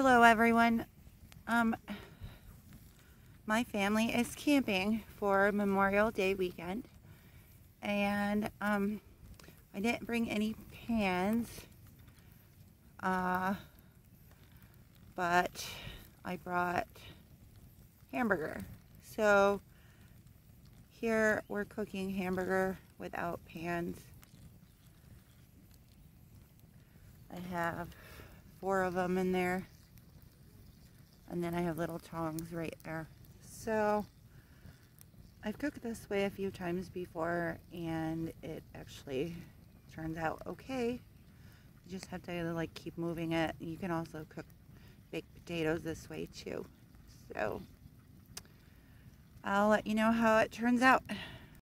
hello everyone. Um, my family is camping for Memorial Day weekend and um, I didn't bring any pans uh, but I brought hamburger so here we're cooking hamburger without pans I have four of them in there. And then I have little tongs right there. So I've cooked this way a few times before and it actually turns out okay. You just have to like keep moving it. You can also cook baked potatoes this way too. So I'll let you know how it turns out.